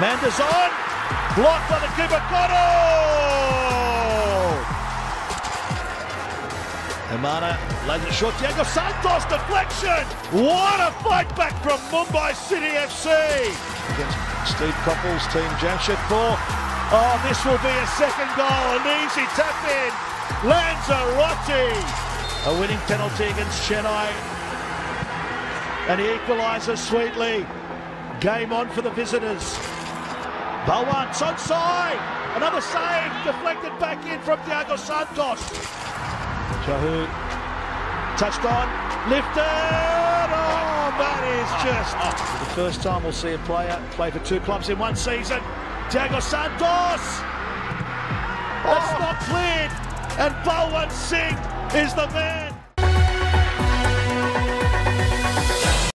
Mandar's on. Blocked by the keeper. Coro! Emana lays it short. Diego Santos deflection. What a fight back from Mumbai City FC against Steve Coppell's team. Jamshedpur. Oh, this will be a second goal. An easy tap in. Lanzarote. A winning penalty against Chennai. And he equalises sweetly. Game on for the visitors. Balwant, onside. Another save. Deflected back in from Diego Santos. Jahouh touched on, lifted. Oh, that is ah, just ah. the first time we'll see a player play for two clubs in one season. Diego Santos. That's oh. not cleared, and Balwant Singh is the man.